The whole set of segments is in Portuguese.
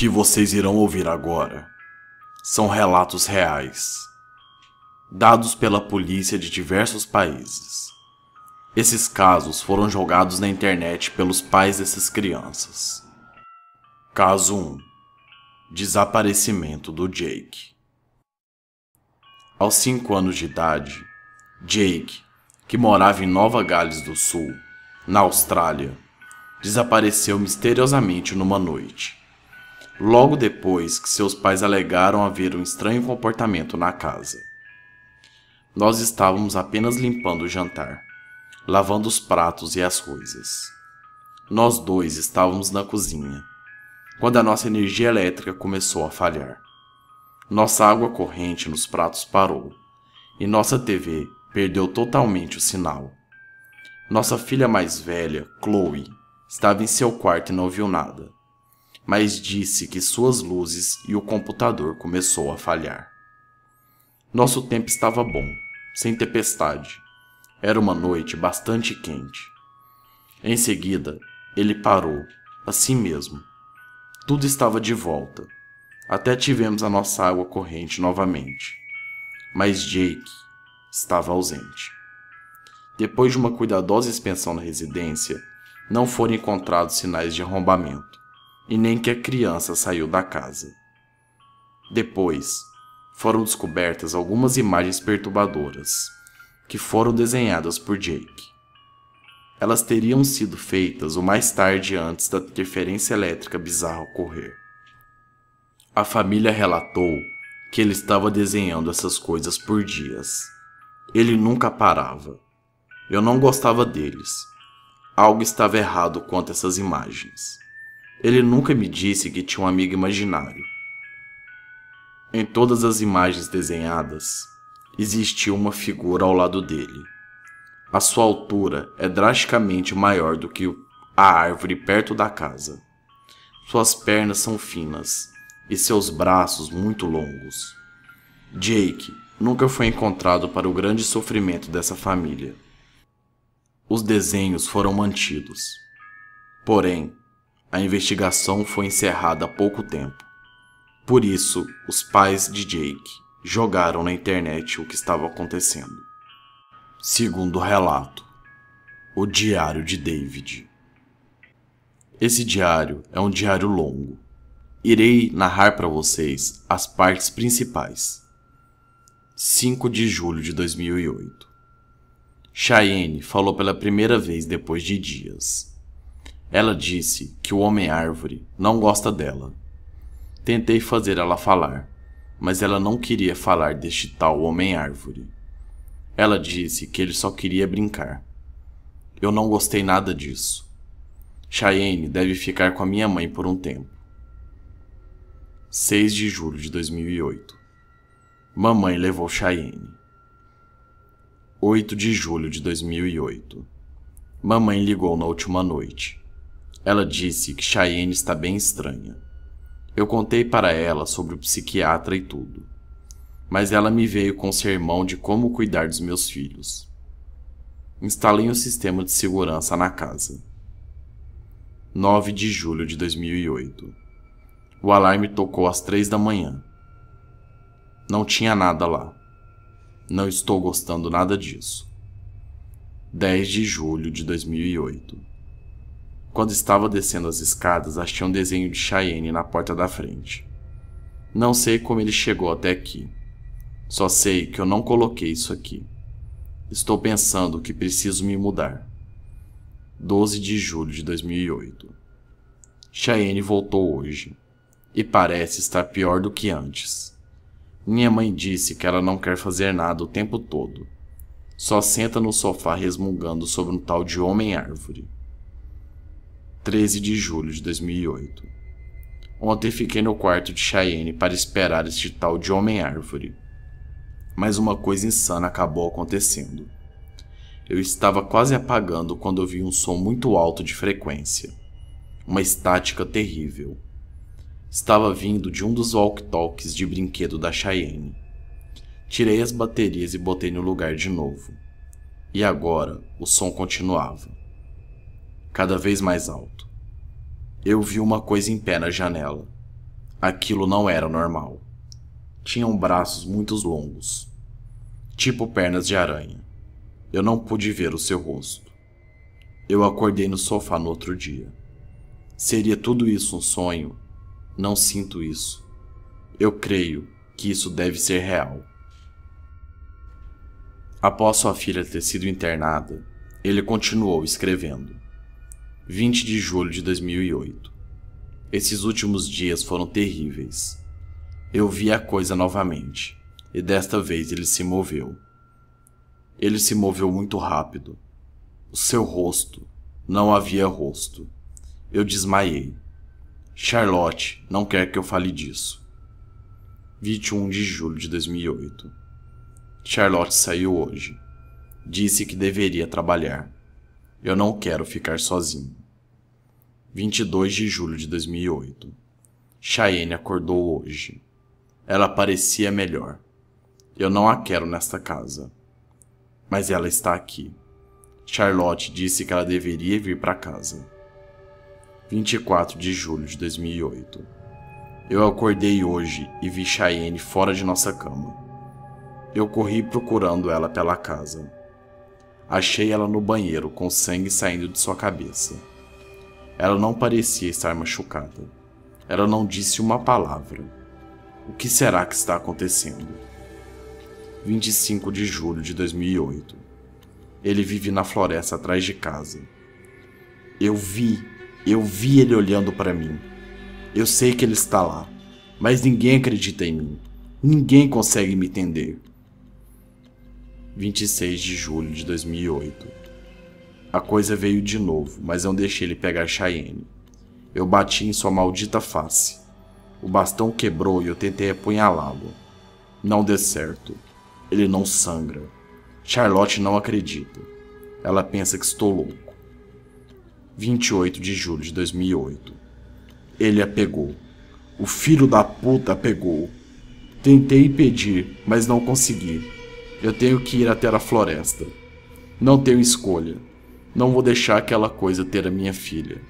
Que vocês irão ouvir agora são relatos reais, dados pela polícia de diversos países. Esses casos foram jogados na internet pelos pais dessas crianças. Caso 1 Desaparecimento do Jake. Aos 5 anos de idade, Jake, que morava em Nova Gales do Sul, na Austrália, desapareceu misteriosamente numa noite. Logo depois que seus pais alegaram haver um estranho comportamento na casa. Nós estávamos apenas limpando o jantar, lavando os pratos e as coisas. Nós dois estávamos na cozinha, quando a nossa energia elétrica começou a falhar. Nossa água corrente nos pratos parou e nossa TV perdeu totalmente o sinal. Nossa filha mais velha, Chloe, estava em seu quarto e não viu nada mas disse que suas luzes e o computador começou a falhar. Nosso tempo estava bom, sem tempestade. Era uma noite bastante quente. Em seguida, ele parou, assim mesmo. Tudo estava de volta. Até tivemos a nossa água corrente novamente. Mas Jake estava ausente. Depois de uma cuidadosa inspeção na residência, não foram encontrados sinais de arrombamento e nem que a criança saiu da casa. Depois, foram descobertas algumas imagens perturbadoras que foram desenhadas por Jake. Elas teriam sido feitas o mais tarde antes da interferência elétrica bizarra ocorrer. A família relatou que ele estava desenhando essas coisas por dias. Ele nunca parava. Eu não gostava deles. Algo estava errado quanto a essas imagens. Ele nunca me disse que tinha um amigo imaginário. Em todas as imagens desenhadas, existia uma figura ao lado dele. A sua altura é drasticamente maior do que a árvore perto da casa. Suas pernas são finas e seus braços muito longos. Jake nunca foi encontrado para o grande sofrimento dessa família. Os desenhos foram mantidos. Porém, a investigação foi encerrada há pouco tempo. Por isso, os pais de Jake jogaram na internet o que estava acontecendo. Segundo o relato, o Diário de David. Esse diário é um diário longo. Irei narrar para vocês as partes principais. 5 de julho de 2008. Cheyenne falou pela primeira vez depois de dias. Ela disse que o Homem-Árvore não gosta dela. Tentei fazer ela falar, mas ela não queria falar deste tal Homem-Árvore. Ela disse que ele só queria brincar. Eu não gostei nada disso. Cheyenne deve ficar com a minha mãe por um tempo. 6 de julho de 2008. Mamãe levou Cheyenne. 8 de julho de 2008. Mamãe ligou na última noite. Ela disse que Cheyenne está bem estranha. Eu contei para ela sobre o psiquiatra e tudo. Mas ela me veio com sermão de como cuidar dos meus filhos. Instalei um sistema de segurança na casa. 9 de julho de 2008. O alarme tocou às três da manhã. Não tinha nada lá. Não estou gostando nada disso. 10 de julho de 2008. Quando estava descendo as escadas, achei um desenho de Cheyenne na porta da frente. Não sei como ele chegou até aqui. Só sei que eu não coloquei isso aqui. Estou pensando que preciso me mudar. 12 de julho de 2008. Cheyenne voltou hoje e parece estar pior do que antes. Minha mãe disse que ela não quer fazer nada o tempo todo. Só senta no sofá resmungando sobre um tal de homem-árvore. 13 de julho de 2008. Ontem fiquei no quarto de Cheyenne para esperar este tal de Homem-Árvore. Mas uma coisa insana acabou acontecendo. Eu estava quase apagando quando ouvi um som muito alto de frequência. Uma estática terrível. Estava vindo de um dos walk-talks de brinquedo da Cheyenne. Tirei as baterias e botei no lugar de novo. E agora o som continuava cada vez mais alto. Eu vi uma coisa em pé na janela. Aquilo não era normal. Tinham braços muito longos, tipo pernas de aranha. Eu não pude ver o seu rosto. Eu acordei no sofá no outro dia. Seria tudo isso um sonho? Não sinto isso. Eu creio que isso deve ser real. Após sua filha ter sido internada, ele continuou escrevendo. 20 de julho de 2008. Esses últimos dias foram terríveis. Eu vi a coisa novamente, e desta vez ele se moveu. Ele se moveu muito rápido. O seu rosto. Não havia rosto. Eu desmaiei. Charlotte não quer que eu fale disso. 21 de julho de 2008. Charlotte saiu hoje. Disse que deveria trabalhar. Eu não quero ficar sozinho. 22 de julho de 2008. Cheyenne acordou hoje. Ela parecia melhor. Eu não a quero nesta casa. Mas ela está aqui. Charlotte disse que ela deveria vir para casa. 24 de julho de 2008. Eu acordei hoje e vi Cheyenne fora de nossa cama. Eu corri procurando ela pela casa. Achei ela no banheiro com sangue saindo de sua cabeça. Ela não parecia estar machucada. Ela não disse uma palavra. O que será que está acontecendo? 25 de julho de 2008. Ele vive na floresta atrás de casa. Eu vi, eu vi ele olhando para mim. Eu sei que ele está lá, mas ninguém acredita em mim. Ninguém consegue me entender. 26 de julho de 2008. A coisa veio de novo, mas não deixei ele pegar Cheyenne. Eu bati em sua maldita face. O bastão quebrou e eu tentei apunhalá-lo. Não deu certo. Ele não sangra. Charlotte não acredita. Ela pensa que estou louco. 28 de julho de 2008. Ele a pegou. O filho da puta pegou. Tentei impedir, mas não consegui. Eu tenho que ir até a floresta. Não tenho escolha. Não vou deixar aquela coisa ter a minha filha.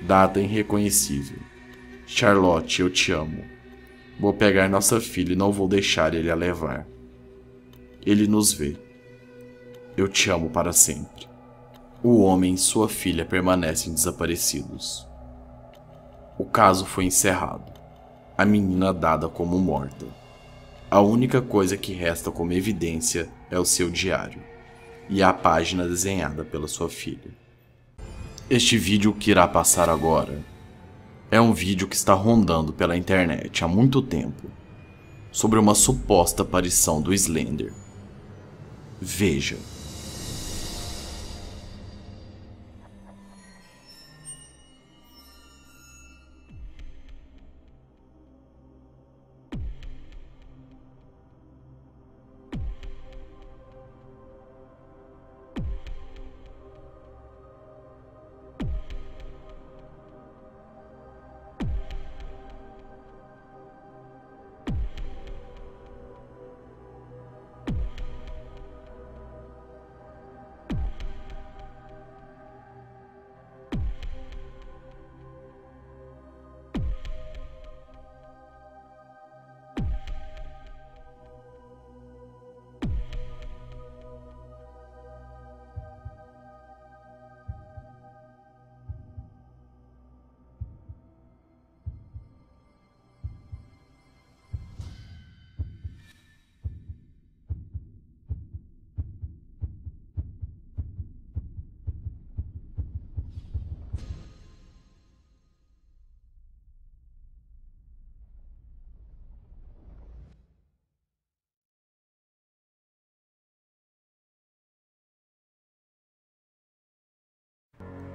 Data irreconhecível. Charlotte, eu te amo. Vou pegar nossa filha e não vou deixar ele a levar. Ele nos vê. Eu te amo para sempre. O homem e sua filha permanecem desaparecidos. O caso foi encerrado. A menina dada como morta. A única coisa que resta como evidência é o seu diário e a página desenhada pela sua filha. Este vídeo que irá passar agora é um vídeo que está rondando pela internet há muito tempo sobre uma suposta aparição do Slender. Veja.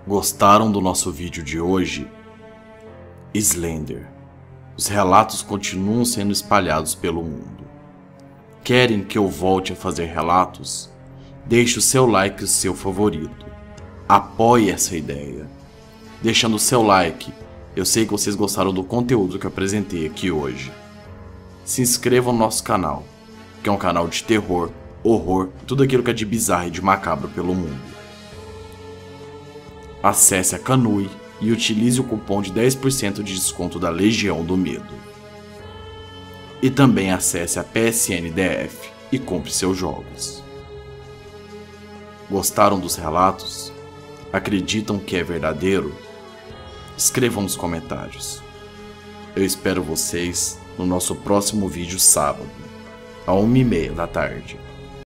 Gostaram do nosso vídeo de hoje? Slender. Os relatos continuam sendo espalhados pelo mundo. Querem que eu volte a fazer relatos? Deixe o seu like e o seu favorito. Apoie essa ideia. Deixando o seu like, eu sei que vocês gostaram do conteúdo que apresentei aqui hoje. Se inscrevam no nosso canal, que é um canal de terror, horror, tudo aquilo que é de bizarro e de macabro pelo mundo acesse a Canui e utilize o cupom de 10% de desconto da Legião do Medo. E também acesse a PSNDF e compre seus jogos. Gostaram dos relatos? Acreditam que é verdadeiro? Escrevam nos comentários. Eu espero vocês no nosso próximo vídeo sábado, a 1h30 da tarde.